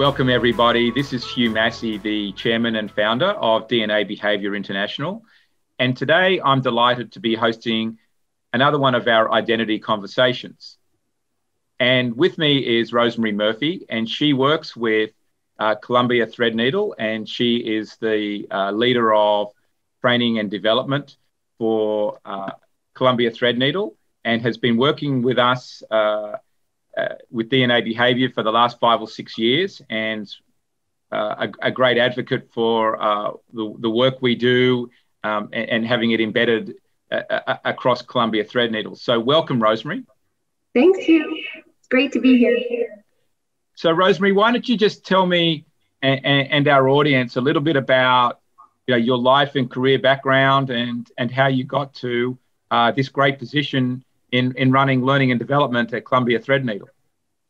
Welcome, everybody. This is Hugh Massie, the chairman and founder of DNA Behaviour International. And today I'm delighted to be hosting another one of our identity conversations. And with me is Rosemary Murphy, and she works with uh, Columbia Threadneedle, and she is the uh, leader of training and development for uh, Columbia Threadneedle and has been working with us uh, uh, with DNA behavior for the last five or six years and uh, a, a, great advocate for uh, the, the work we do um, and, and, having it embedded uh, across Columbia Threadneedle. So, welcome, Rosemary. Thanks, you. It's great to be here. So, Rosemary, why don't you just tell me and, and our audience a little bit about you know, your life and career background and, and how you got to uh, this great position in, in running learning and development at Columbia Threadneedle?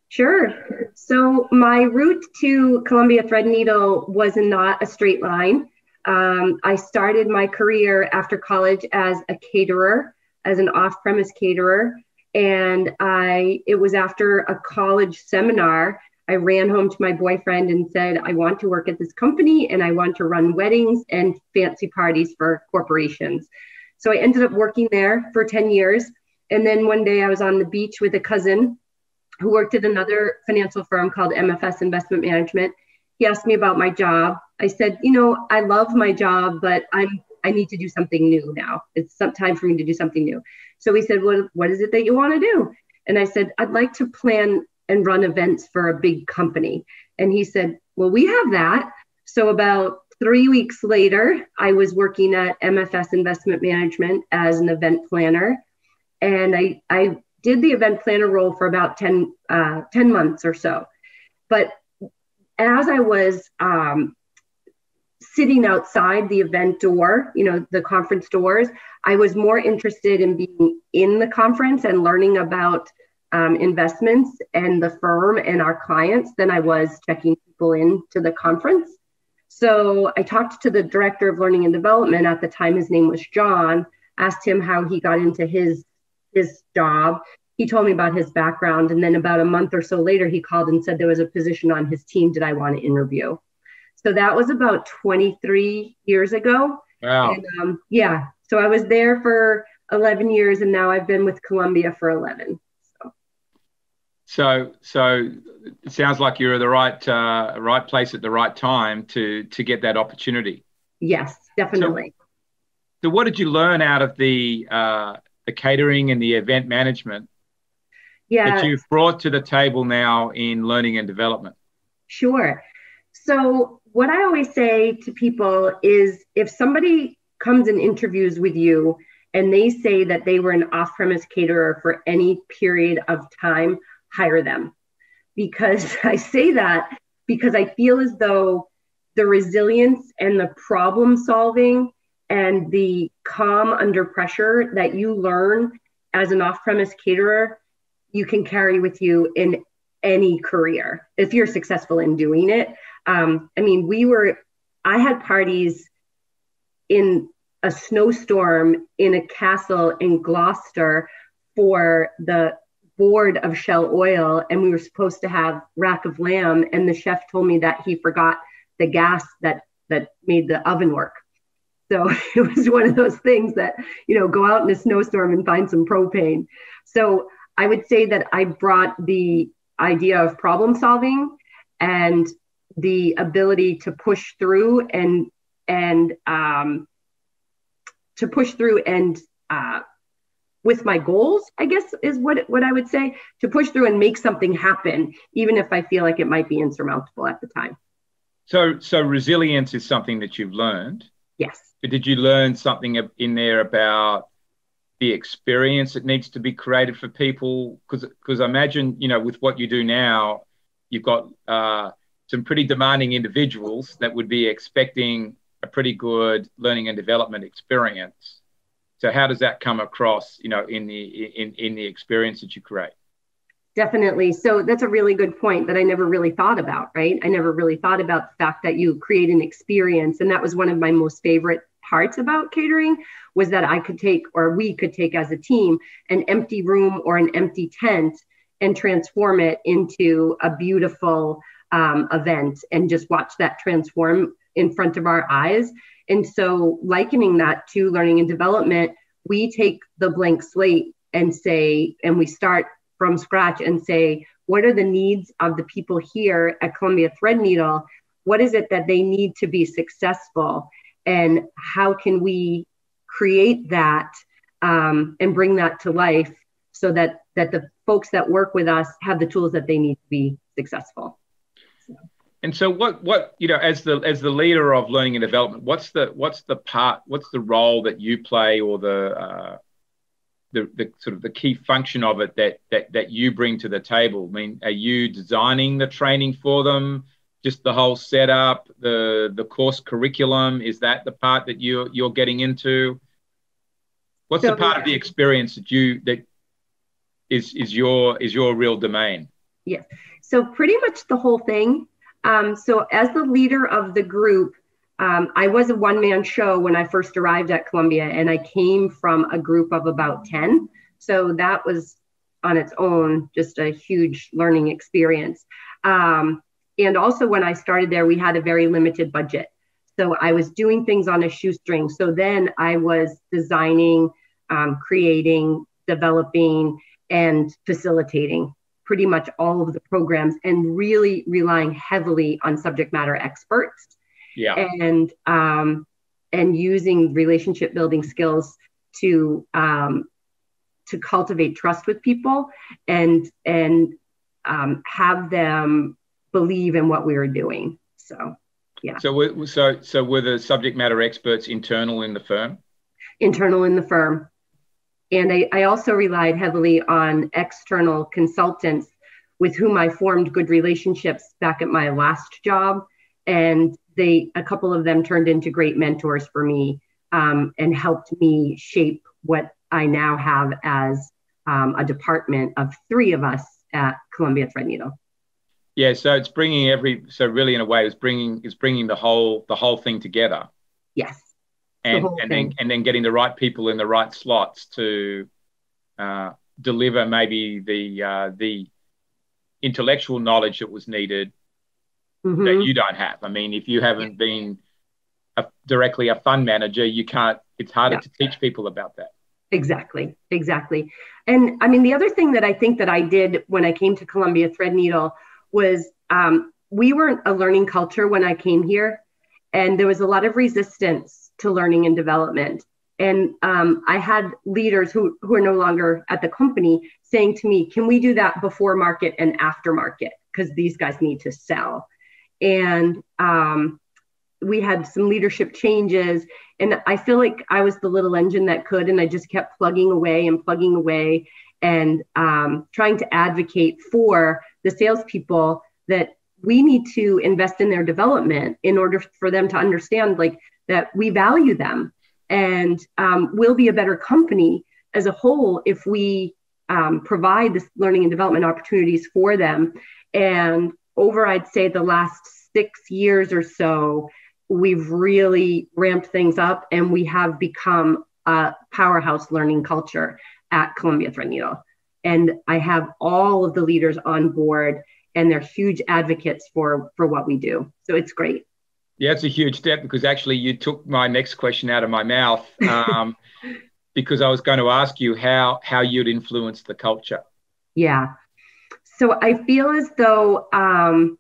Sure. So my route to Columbia Threadneedle was not a straight line. Um, I started my career after college as a caterer, as an off-premise caterer, and I it was after a college seminar. I ran home to my boyfriend and said, I want to work at this company and I want to run weddings and fancy parties for corporations. So I ended up working there for 10 years. And then one day I was on the beach with a cousin who worked at another financial firm called MFS Investment Management. He asked me about my job. I said, you know, I love my job, but I'm I need to do something new now. It's some time for me to do something new. So he said, What what is it that you want to do? And I said, I'd like to plan and run events for a big company. And he said, Well, we have that. So about three weeks later, I was working at MFS Investment Management as an event planner and I, I did the event planner role for about 10, uh, 10 months or so. But as I was um, sitting outside the event door, you know, the conference doors, I was more interested in being in the conference and learning about um, investments and the firm and our clients than I was checking people into the conference. So I talked to the director of learning and development at the time, his name was John, asked him how he got into his his job. He told me about his background. And then about a month or so later, he called and said there was a position on his team. Did I want to interview? So that was about 23 years ago. Wow. And, um, yeah. So I was there for 11 years and now I've been with Columbia for 11. So, so, so it sounds like you're at the right, uh, right place at the right time to, to get that opportunity. Yes, definitely. So, so what did you learn out of the, uh, the catering and the event management yeah. that you've brought to the table now in learning and development? Sure. So, what I always say to people is if somebody comes and interviews with you and they say that they were an off premise caterer for any period of time, hire them. Because I say that because I feel as though the resilience and the problem solving and the calm under pressure that you learn as an off premise caterer, you can carry with you in any career if you're successful in doing it. Um, I mean, we were, I had parties in a snowstorm in a castle in Gloucester for the board of Shell Oil, and we were supposed to have rack of lamb, and the chef told me that he forgot the gas that that made the oven work. So it was one of those things that, you know, go out in a snowstorm and find some propane. So I would say that I brought the idea of problem solving and the ability to push through and and um, to push through and uh, with my goals, I guess is what what I would say to push through and make something happen, even if I feel like it might be insurmountable at the time. So so resilience is something that you've learned. Yes But did you learn something in there about the experience that needs to be created for people? Because because I imagine you know with what you do now, you've got uh, some pretty demanding individuals that would be expecting a pretty good learning and development experience. So how does that come across, you know, in the in in the experience that you create? Definitely. So that's a really good point that I never really thought about, right? I never really thought about the fact that you create an experience. And that was one of my most favorite parts about catering was that I could take, or we could take as a team, an empty room or an empty tent and transform it into a beautiful um, event and just watch that transform in front of our eyes. And so, likening that to learning and development, we take the blank slate and say, and we start from scratch and say, what are the needs of the people here at Columbia Threadneedle? What is it that they need to be successful? And how can we create that um, and bring that to life so that that the folks that work with us have the tools that they need to be successful. And so, what what you know, as the as the leader of learning and development, what's the what's the part, what's the role that you play, or the uh, the, the sort of the key function of it that that that you bring to the table? I mean, are you designing the training for them? Just the whole setup, the the course curriculum, is that the part that you you're getting into? What's so, the part yeah. of the experience that you that is is your is your real domain? Yes. So pretty much the whole thing. Um, so as the leader of the group, um, I was a one man show when I first arrived at Columbia, and I came from a group of about ten. So that was on its own just a huge learning experience. Um, and also when I started there, we had a very limited budget. So I was doing things on a shoestring. So then I was designing um, creating, developing, and facilitating pretty much all of the programs and really relying heavily on subject matter experts. Yeah. And um, and using relationship building skills to um, to cultivate trust with people and and um, have them believe in what we were doing. So yeah. So we so so were the subject matter experts internal in the firm? Internal in the firm. And I, I also relied heavily on external consultants with whom I formed good relationships back at my last job. And they, a couple of them turned into great mentors for me um, and helped me shape what I now have as um, a department of three of us at Columbia Threadneedle. Yeah, so it's bringing every so really in a way it's bringing it's bringing the whole the whole thing together. Yes and and then, and then getting the right people in the right slots to uh, deliver maybe the uh, the intellectual knowledge that was needed mm-hmm. that you don't have. I mean, if you haven't been a, directly a fund manager, you can't. It's harder yeah. to teach people about that. Exactly, exactly. And I mean, the other thing that I think that I did when I came to Columbia Threadneedle was um, we weren't a learning culture when I came here, and there was a lot of resistance to learning and development. And um, I had leaders who, who are no longer at the company saying to me, Can we do that before market and after market? Because these guys need to sell. And um, we had some leadership changes. And I feel like I was the little engine that could. And I just kept plugging away and plugging away and um, trying to advocate for the salespeople that we need to invest in their development in order for them to understand like that we value them and um, we'll be a better company as a whole if we um, provide this learning and development opportunities for them. And over, I'd say, the last six years or so, we've really ramped things up and we have become a powerhouse learning culture at Columbia Threadneedle. And I have all of the leaders on board and they're huge advocates for, for what we do. So it's great. Yeah, it's a huge step because actually you took my next question out of my mouth um, because I was going to ask you how how you'd influence the culture. Yeah. So I feel as though, um,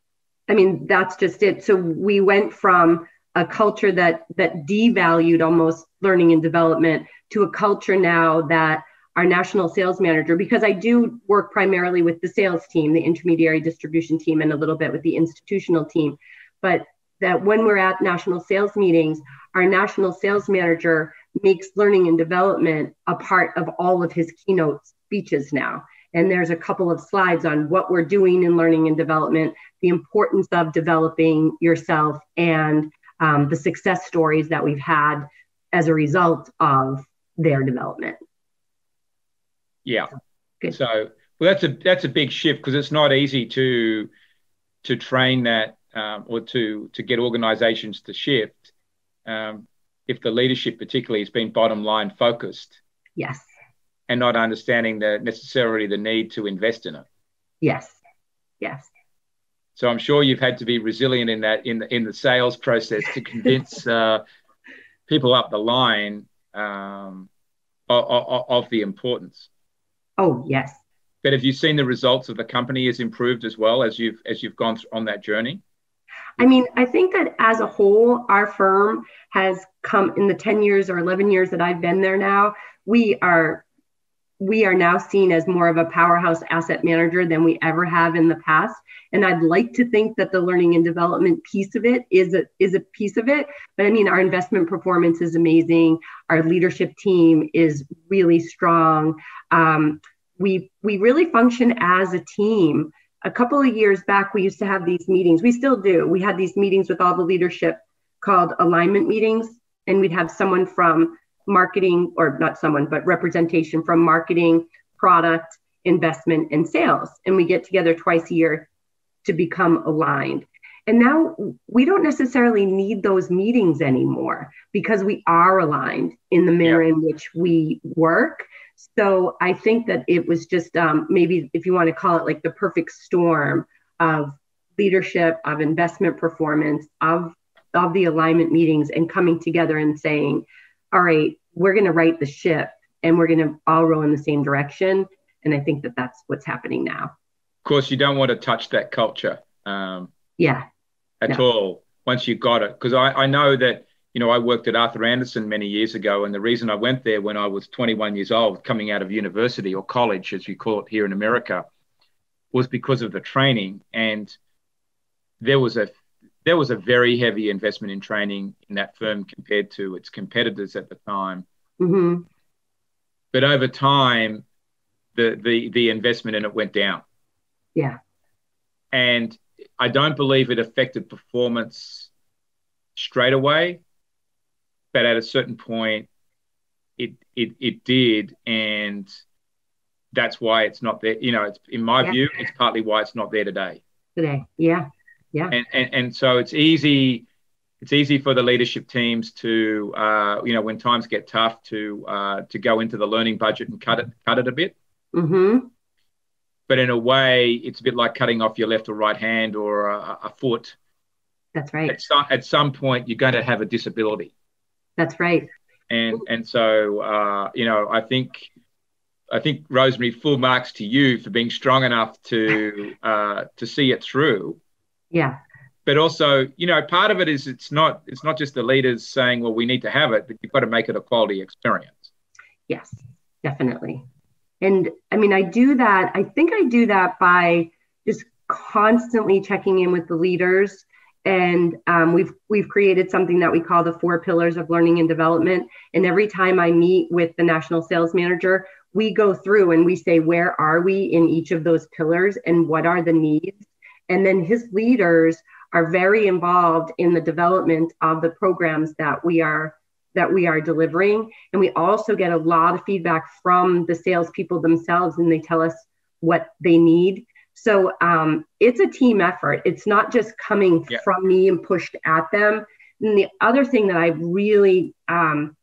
I mean, that's just it. So we went from a culture that that devalued almost learning and development to a culture now that our national sales manager, because I do work primarily with the sales team, the intermediary distribution team, and a little bit with the institutional team. But that when we're at national sales meetings, our national sales manager makes learning and development a part of all of his keynote speeches now. And there's a couple of slides on what we're doing in learning and development, the importance of developing yourself, and um, the success stories that we've had as a result of their development. Yeah. Good. So well, that's a that's a big shift because it's not easy to to train that um, or to to get organisations to shift um, if the leadership particularly has been bottom line focused. Yes. And not understanding the necessarily the need to invest in it. Yes. Yes. So I'm sure you've had to be resilient in that in the in the sales process to convince uh, people up the line um, of, of, of the importance. Oh yes. But have you seen the results of the company has improved as well as you've as you've gone on that journey? I mean, I think that as a whole, our firm has come in the 10 years or 11 years that I've been there now, we are we are now seen as more of a powerhouse asset manager than we ever have in the past. And I'd like to think that the learning and development piece of it is a, is a piece of it. But I mean, our investment performance is amazing. Our leadership team is really strong. Um, we, we really function as a team. A couple of years back, we used to have these meetings. We still do. We had these meetings with all the leadership called alignment meetings. And we'd have someone from marketing, or not someone, but representation from marketing, product, investment, and sales. And we get together twice a year to become aligned. And now we don't necessarily need those meetings anymore because we are aligned in the manner in which we work. So I think that it was just um, maybe, if you want to call it like the perfect storm of leadership, of investment performance, of of the alignment meetings, and coming together and saying, "All right, we're going to right the ship, and we're going to all row in the same direction." And I think that that's what's happening now Of course, you don't want to touch that culture. Um, yeah. At no. all once you got it, because I, I know that you know I worked at Arthur Andersen many years ago, and the reason I went there when I was 21 years old, coming out of university or college, as you call it here in America, was because of the training, and there was a there was a very heavy investment in training in that firm compared to its competitors at the time. Mm-hmm. But over time, the, the the investment in it went down. Yeah. And I don't believe it affected performance straight away, but at a certain point, it it it did, and that's why it's not there. You know, it's in my yeah. view, it's partly why it's not there today. Today, yeah, yeah. And and, and so it's easy. It's easy for the leadership teams to, uh, you know, when times get tough, to uh, to go into the learning budget and cut it cut it a bit. Mm-hmm but in a way, it's a bit like cutting off your left or right hand or a, a foot. That's right. At some, at some point, you're going to have a disability. That's right. And and so uh, you know, I think I think Rosemary, full marks to you for being strong enough to uh, to see it through. Yeah. But also, you know, part of it is it's not it's not just the leaders saying, well, we need to have it, but you've got to make it a quality experience. Yes, definitely. And I mean, I do that, I think I do that by just constantly checking in with the leaders. And um, we've we've created something that we call the four pillars of learning and development. And every time I meet with the national sales manager, we go through and we say where are we in each of those pillars and what are the needs. And then his leaders are very involved in the development of the programs that we are that we are delivering. And we also get a lot of feedback from the salespeople themselves, and they tell us what they need. So um, it's a team effort. It's not just coming yeah. from me and pushed at them. And the other thing that I really, um,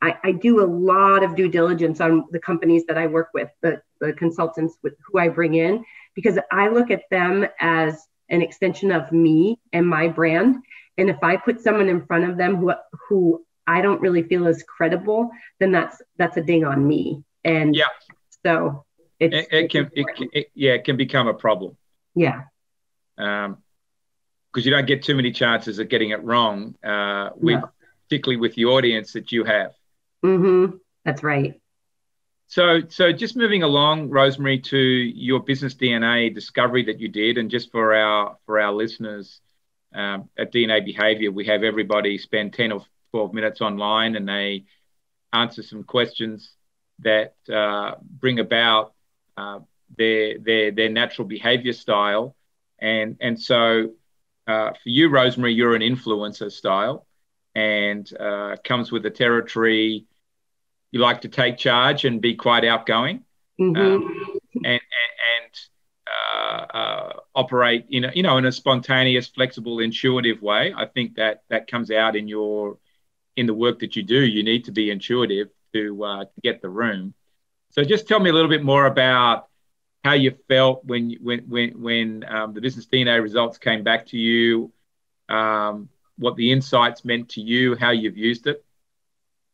I, I, do a lot of due diligence on the companies that I work with, the, the consultants with who I bring in, because I look at them as an extension of me and my brand. And if I put someone in front of them who, who I don't really feel is credible, then that's that's a ding on me. And yeah, so it, it can it, it, yeah it can become a problem. Yeah. Um, because you don't get too many chances of getting it wrong, uh, with no. particularly with the audience that you have. Mm-hmm. That's right. So, so just moving along, Rosemary, to your business DNA discovery that you did, and just for our for our listeners um, at DNA Behavior, we have everybody spend ten or 12 minutes online and they answer some questions that uh, bring about uh, their, their, their natural behavior style. And, and so uh, for you, Rosemary, you're an influencer style and uh, comes with the territory. You like to take charge and be quite outgoing. Mm-hmm. Um, and, and, and uh, uh, operate in a, you know in a spontaneous, flexible, intuitive way. I think that that comes out in your in the work that you do, you need to be intuitive to, uh, to get the room. So just tell me a little bit more about how you felt when when when when um, the business DNA results came back to you, um, what the insights meant to you, how you've used it.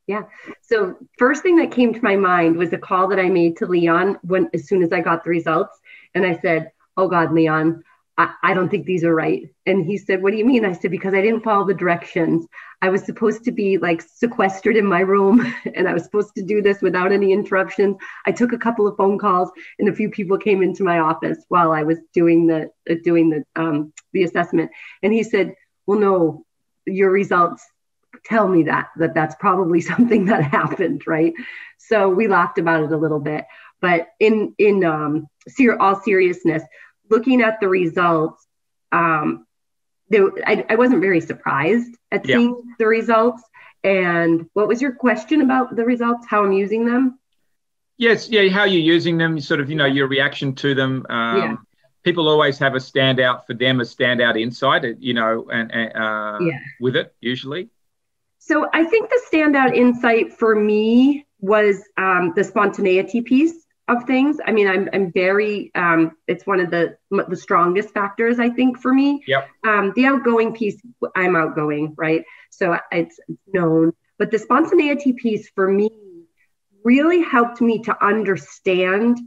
Yeah. So first thing that came to my mind was a call that I made to Leon when as soon as I got the results, and I said, "Oh God, Leon, I, I don't think these are right. And he said, What do you mean? I said, Because I didn't follow the directions. I was supposed to be like sequestered in my room and I was supposed to do this without any interruptions. I took a couple of phone calls and a few people came into my office while I was doing the uh, doing the um, the assessment. And he said, Well, no, your results tell me that that that's probably something that happened right so we laughed about it a little bit but in in um ser- all seriousness looking at the results, um, there, I, I, wasn't very surprised at yeah. seeing the results. And what was your question about the results? How I'm using them? Yes, yeah, how you're using them, sort of, you know, your reaction to them. Um, yeah. People always have a standout for them, a standout insight, you know, and, and uh, yeah. with it usually. So I think the standout insight for me was um, the spontaneity piece of things. I mean, I'm I'm very um, it's one of the the strongest factors I think for me. Yep. Um, the outgoing piece, I'm outgoing, right? So it's known, but the spontaneity piece for me really helped me to understand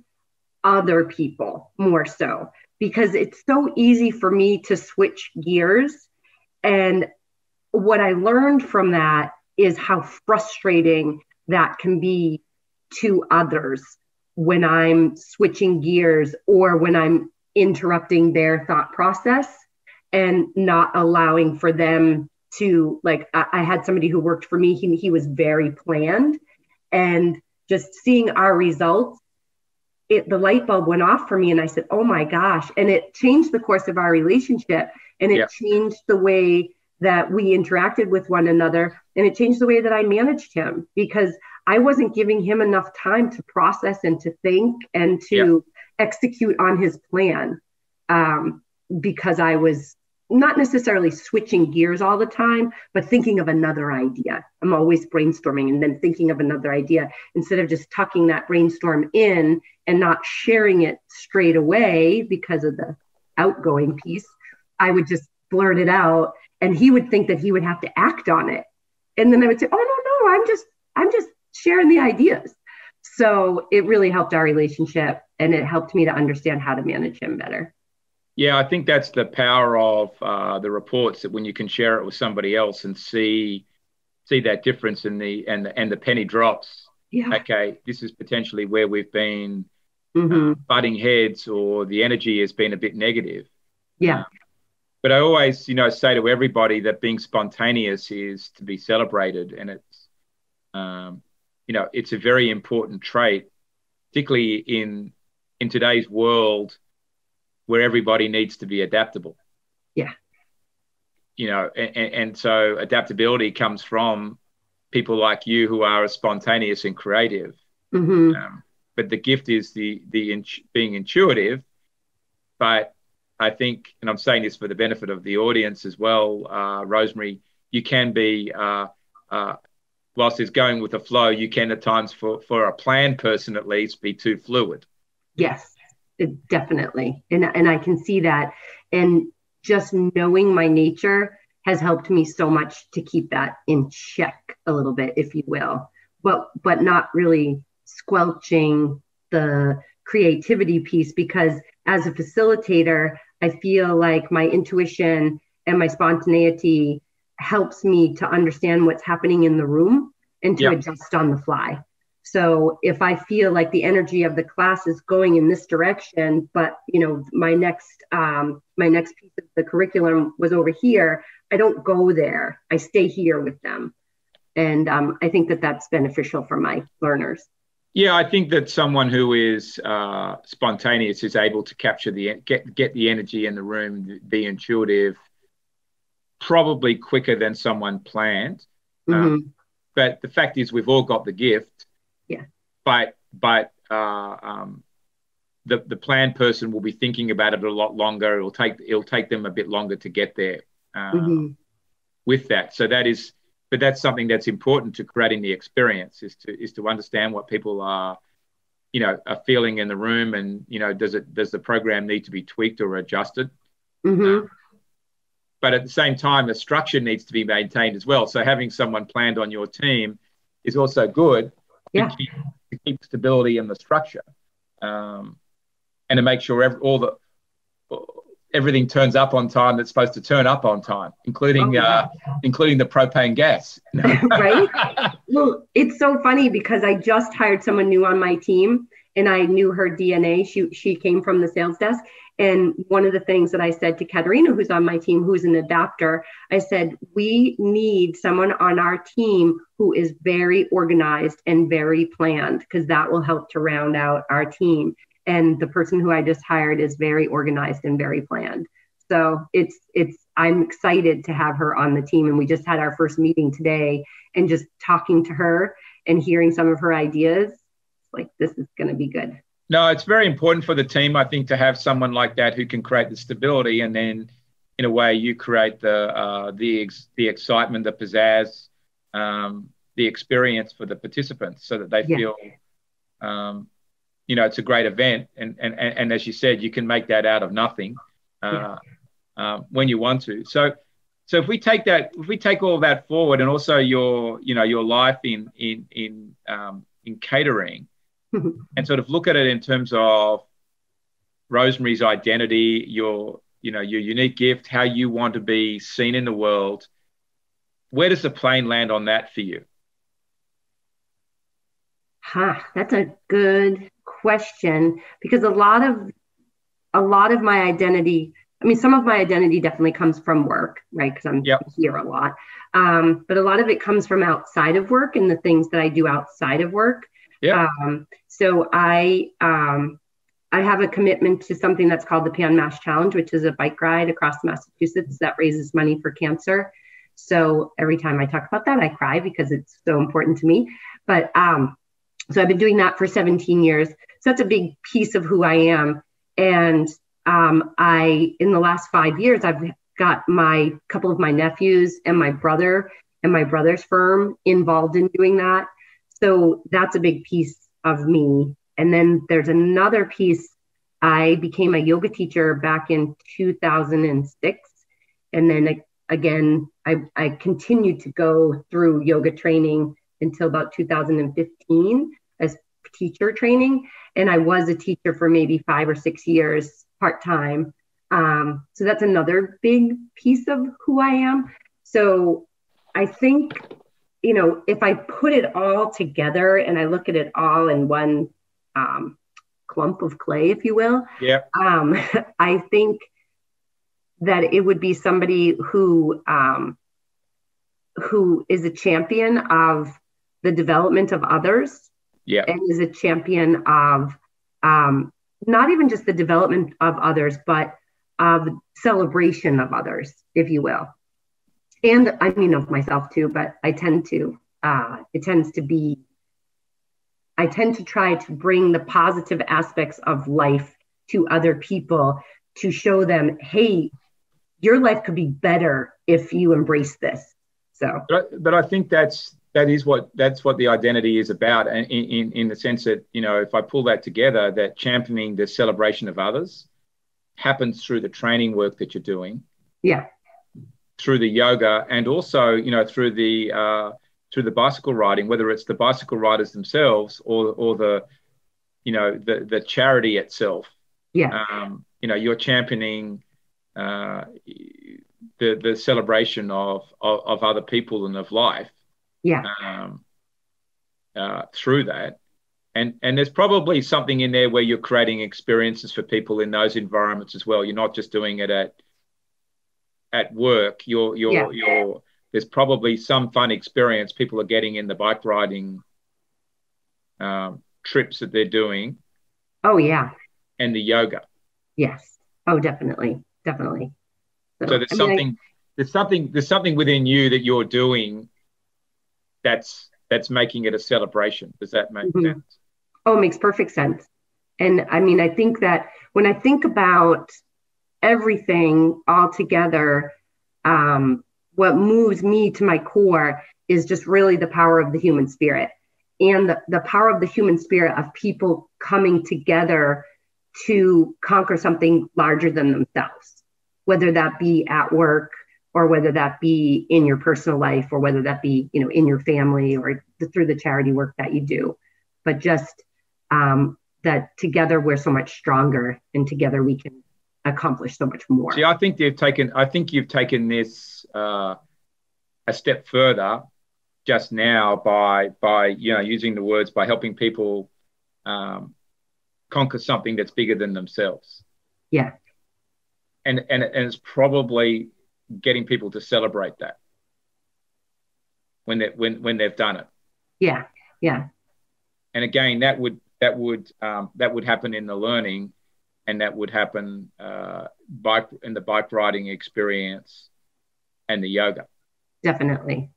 other people more so because it's so easy for me to switch gears and what I learned from that is how frustrating that can be to others when I'm switching gears or when I'm interrupting their thought process and not allowing for them to like I, I, had somebody who worked for me he, he was very planned and just seeing our results it the light bulb went off for me and i said oh my gosh and it changed the course of our relationship and it changed the way that we interacted with one another and it changed the way that i managed him because I wasn't giving him enough time to process and to think and to yeah. execute on his plan um, because I was not necessarily switching gears all the time, but thinking of another idea. I'm always brainstorming and then thinking of another idea instead of just tucking that brainstorm in and not sharing it straight away because of the outgoing piece. I would just blurt it out and he would think that he would have to act on it. And then I would say, Oh, no, no, I'm just, I'm just sharing the ideas. So it really helped our relationship and it helped me to understand how to manage him better. Yeah, I think that's the power of uh, the reports that when you can share it with somebody else and see see that difference in the and the, and the penny drops. Yeah. Okay, this is potentially where we've been mm-hmm. uh, butting heads, or the energy has been a bit negative. Yeah. Um, but I always, you know, say to everybody that being spontaneous is to be celebrated, and it's um, you know, it's a very important trait, particularly in in today's world where everybody needs to be adaptable. Yeah. You know, and, and so adaptability comes from people like you who are spontaneous and creative. Mm-hmm. Um, but the gift is the the in, being intuitive. But I think, and I'm saying this for the benefit of the audience as well, uh, Rosemary, you can be uh, uh, whilst it's going with the flow, you can at times, for, for a planned person at least, be too fluid. Yes, definitely. And, and I can see that. And just knowing my nature has helped me so much to keep that in check a little bit, if you will, but, but not really squelching the creativity piece because as a facilitator, I feel like my intuition and my spontaneity helps me to understand what's happening in the room and to adjust on the fly. So if I feel like the energy of the class is going in this direction, but you know my next um, my next piece of the curriculum was over here, I don't go there. I stay here with them, and um, I think that that's beneficial for my learners. Yeah, I think that someone who is uh, spontaneous is able to capture the get get the energy in the room, be intuitive, probably quicker than someone planned. Um, mm-hmm. Um, but the fact is, we've all got the gift. Yeah. But but uh, um, the the planned person will be thinking about it a lot longer. It'll take it'll take them a bit longer to get there um, mm-hmm. with that. So that is, but that's something that's important to creating the experience is to is to understand what people are you know are feeling in the room and you know does it does the program need to be tweaked or adjusted Mm-hmm. but at the same time the structure needs to be maintained as well so having someone planned on your team is also good Yeah. to, keep, to keep stability in the structure um, and to make sure every, all the everything turns up on time that's supposed to turn up on time including Oh, uh, including the propane gas right? Well, it's so funny because I just hired someone new on my team and I knew her DNA. She she came from the sales desk. And one of the things that I said to Katerina, who's on my team, who's an adapter, I said, we need someone on our team who is very organized and very planned because that will help to round out our team. And the person who I just hired is very organized and very planned. So it's it's I'm excited to have her on the team. And we just had our first meeting today and just talking to her and hearing some of her ideas, like this is going to be good. No, it's very important for the team, I think, to have someone like that who can create the stability, and then, in a way, you create the uh, the ex- the excitement, the pizzazz, um, the experience for the participants, so that they Yeah. feel, um, you know, it's a great event, and, and and and as you said, you can make that out of nothing, uh, um, when you want to. So. So if we take that, if we take all that forward, and also your, you know, your life in in in um, in catering, and sort of look at it in terms of Rosemary's identity, your you know your unique gift, how you want to be seen in the world. Where does the plane land on that for you? Huh, that's a good question because a lot of a lot of my identity, I mean, some of my identity definitely comes from work, right? Because I'm Yep. here a lot. Um, but a lot of it comes from outside of work and the things that I do outside of work. Yeah. Um, so I um, I have a commitment to something that's called the Pan-Mass Challenge, which is a bike ride across Massachusetts that raises money for cancer. So every time I talk about that, I cry because it's so important to me. But um, so I've been doing that for 17 years. So that's a big piece of who I am. And um, I, in the last five years, I've got my couple of my nephews and my brother and my brother's firm involved in doing that. So that's a big piece of me. And then there's another piece. I became a yoga teacher back in 2006. And then again, I, I continued to go through yoga training until about 2015 as teacher training. And I was a teacher for maybe five or six years part time. Um, so that's another big piece of who I am. So I think, you know, if I put it all together and I look at it all in one um, clump of clay, if you will, Yeah. um, I think that it would be somebody who um, who is a champion of the development of others Yeah. and is a champion of um, not even just the development of others, but of celebration of others, if you will. And I mean of myself too, but I tend to, uh, it tends to be, I tend to try to bring the positive aspects of life to other people to show them, hey, your life could be better if you embrace this. So, But, but I think that's that is what that's what the identity is about, and in, in in the sense that you know if I pull that together, that championing the celebration of others happens through the training work that you're doing, yeah, through the yoga, and also you know through the uh, through the bicycle riding, whether it's the bicycle riders themselves or or the you know the the charity itself. yeah, Um, you know, you're championing uh, the the celebration of, of of other people and of life yeah, um, uh, through that. And, and there's probably something in there where you're creating experiences for people in those environments as well. You're not just doing it at at work. You're you're Yeah. you're there's probably some fun experience people are getting in the bike riding um, trips that they're doing oh, yeah, and the yoga. yes, oh, definitely, definitely. So there's I mean, I- something there's something there's something within you that you're doing that's that's making it a celebration. Does that make Mhm. sense? Oh, it makes perfect sense. And I mean, I think that when I think about everything all together, um, what moves me to my core is just really the power of the human spirit and the, the power of the human spirit of people coming together to conquer something larger than themselves, whether that be at work or whether that be in your personal life or whether that be you know in your family or the, through the charity work that you do. But just um, that together we're so much stronger and together we can accomplish so much more. See i think you've taken i think you've taken this uh, a step further just now by by you know using the words by helping people um, conquer something that's bigger than themselves. Yeah. And and, and it's probably getting people to celebrate that when they when when they've done it. Yeah, yeah. And again, that would that would um, that would happen in the learning, and that would happen uh, bike in the bike riding experience, and the yoga. Definitely,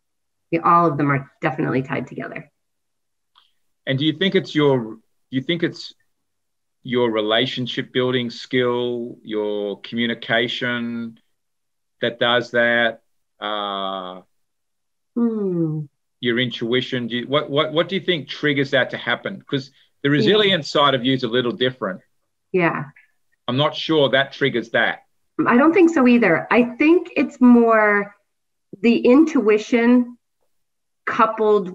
yeah, all of them are definitely tied together. And do you think it's your do you think it's your relationship building skill, your communication, that does that? Uh, hmm. Your intuition. Do you, what what what do you think triggers that to happen? Because the resilient yeah. side of you is a little different. Yeah. I'm not sure that triggers that. I don't think so either. I think it's more the intuition coupled.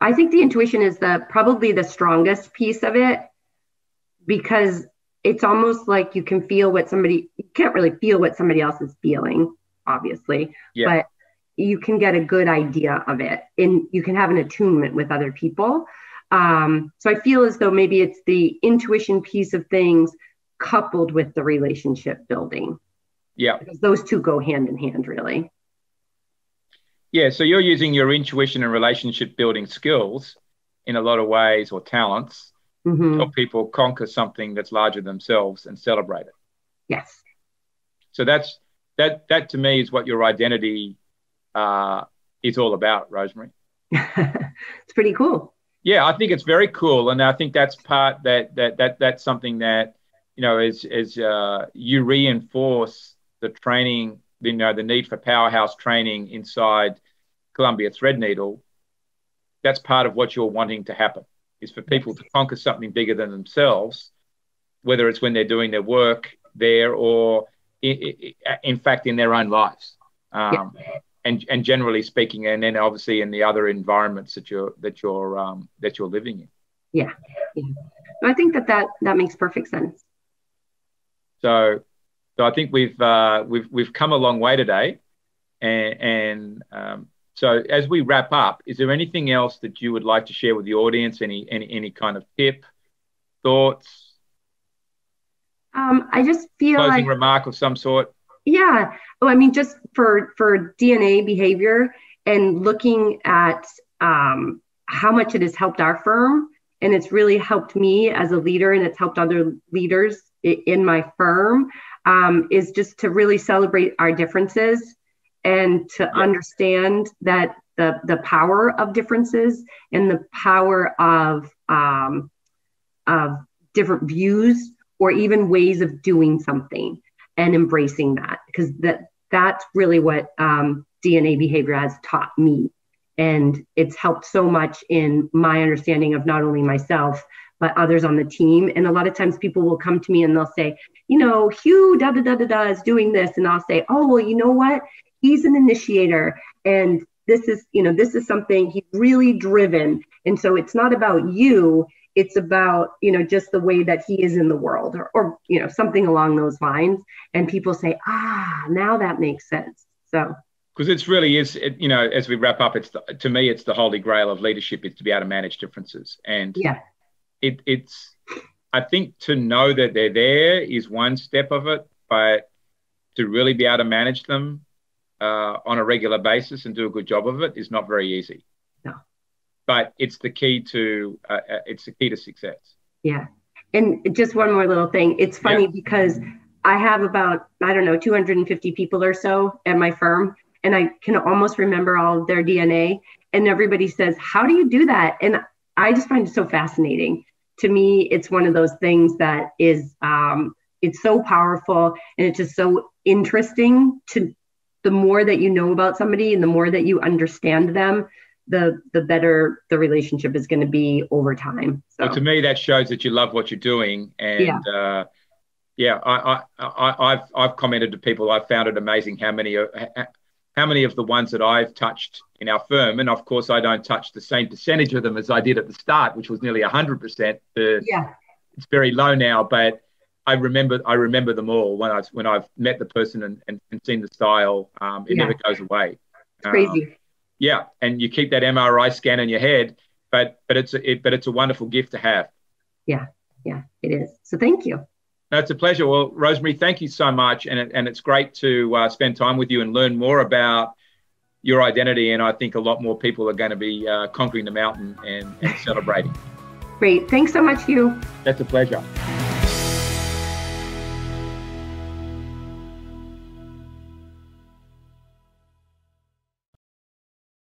I think the intuition is the probably the strongest piece of it because it's almost like you can feel what somebody you can't really feel what somebody else is feeling obviously yeah. but you can get a good idea of it and you can have an attunement with other people. Um, so i feel as though maybe it's the intuition piece of things coupled with the relationship building. Yeah. Because those two go hand in hand really. Yeah so you're using your intuition and relationship building skills in a lot of ways or talents mm-hmm. help people conquer something that's larger themselves and celebrate it. Yes. So that's that. That to me is what your identity uh, is all about, Rosemary. it's pretty cool. Yeah, I think it's very cool, and I think that's part that that that that's something that you know as as uh, you reinforce the training, you know, the need for powerhouse training inside Columbia Threadneedle. That's part of what you're wanting to happen is for people to conquer something bigger than themselves, whether it's when they're doing their work there or, in, in fact, in their own lives. Um, yeah. And, and generally speaking, and then obviously in the other environments that you're that you're um, that you're living in. Yeah, yeah. I think that that that makes perfect sense. So, so I think we've uh, we've we've come a long way today, and, and um, so as we wrap up, is there anything else that you would like to share with the audience? Any any any kind of tip, thoughts? Um, I just feel closing like, remark of some sort. Yeah. Well, I mean, just for for DNA behavior and looking at um, how much it has helped our firm, and it's really helped me as a leader, and it's helped other leaders in my firm. Um, is just to really celebrate our differences and to yeah. understand that the the power of differences and the power of um, of different views or even ways of doing something and embracing that because that that's really what um, DNA behavior has taught me. And it's helped so much in my understanding of not only myself but others on the team. And a lot of times people will come to me and they'll say you know hugh da da da da da is doing this. And i'll say oh well you know what he's an initiator and this is you know this is something he's really driven. And so it's not about you it's about you know just the way that he is in the world or, or you know something along those lines. And people say ah now that makes sense. So. Because it's really is it, you know as we wrap up it's the, to me it's the holy grail of leadership is to be able to manage differences. And yeah. it, it's i think to know that they're there is one step of it but to really be able to manage them uh, on a regular basis and do a good job of it is not very easy. No. But it's the key to uh, uh, it's the key to success. Yeah. And just one more little thing. It's funny yeah. because I have about I don't know 250 people or so at my firm and I can almost remember all of their DNA and everybody says, "How do you do that?" And I just find it so fascinating. To me, it's one of those things that is um, it's so powerful and it's just so interesting to the more that you know about somebody and the more that you understand them, the the better the relationship is going to be over time. So well, to me, that shows that you love what you're doing, and yeah, uh, yeah I, I, I, have I've commented to people. I've found it amazing how many how many of the ones that I've touched in our firm, and of course, I don't touch the same percentage of them as I did at the start, which was nearly hundred percent. Yeah, it's very low now, but I remember I remember them all when I've when I've met the person and, and, and seen the style. Um, it yeah. never goes away. It's crazy. Um, yeah, and you keep that MRI scan in your head, but but it's a, it, but it's a wonderful gift to have. Yeah, yeah, it is. So thank you. No, it's a pleasure. Well, Rosemary, thank you so much, and it, and it's great to uh, spend time with you and learn more about your identity. And I think a lot more people are going to be uh, conquering the mountain and, and celebrating. Great. Thanks so much, Hugh. That's a pleasure.